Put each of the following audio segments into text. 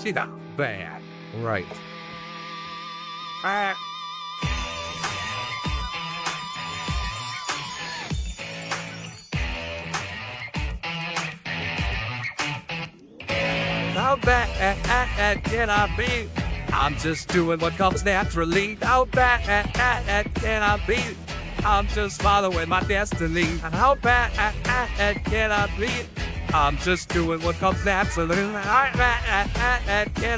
She's not bad. Right. Uh, How bad can I be? I'm just doing what comes naturally. How bad can I be? I'm just following my destiny. How bad can I be? I'm just doing what comes naturally. Can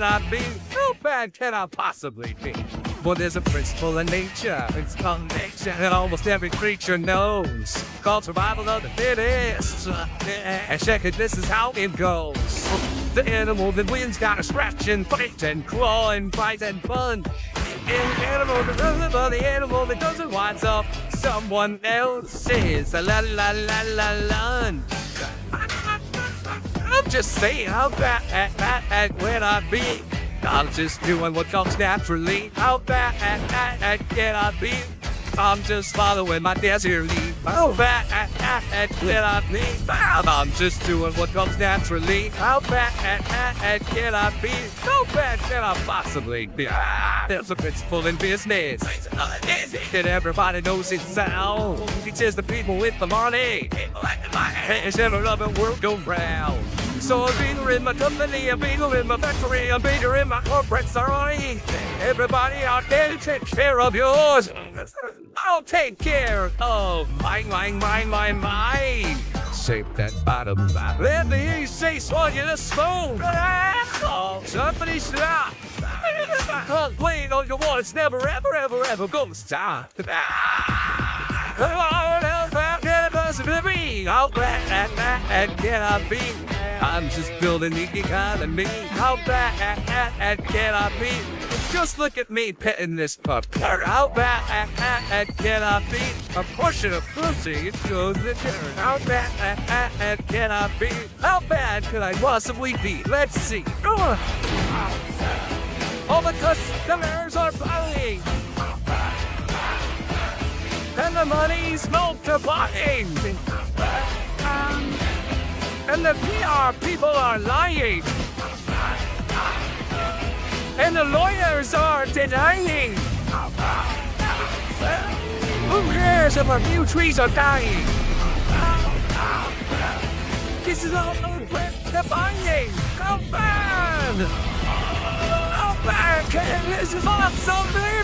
I be? How bad can I possibly be? But there's a principle in nature. It's called nature, and almost every creature knows. Called survival of the fittest. And check it, this is how it goes. The animal that wins gotta scratch and fight and claw and fight and fun. And the animal that doesn't, but the animal that doesn't winds up someone else's. La la la la la. I'm just saying how bad at when I be. I'm just doing what comes naturally. How bad can I be? I'm just following my destiny. How bad can I be? I'm just doing what comes naturally. How bad can I be? How bad can I possibly be? There's a principle in business that everybody knows it sound. It says the people with the money. It's of the world go round. So a beater in my company, a beater in my factory, a beater in my corporate sorority. Everybody out there take care of yours. I'll take care of mine, mine, mine, mine, mine. Shape that bottom line. Let me say you the. Oh, somebody stop. Playing on your wall, it's never, ever, ever, ever gonna stop. How bad can I be? I'm just building the economy. How bad can I be? Just look at me petting this pup. How bad can I be? A portion of pussy shows the turn. How bad can I be? How bad could I possibly be? Let's see. All the customers are buying. And the money's multiplying. And the PR people are lying. And the lawyers are denying. Who cares if a few trees are dying? This is all defining. Bad? How bad can this is awesome?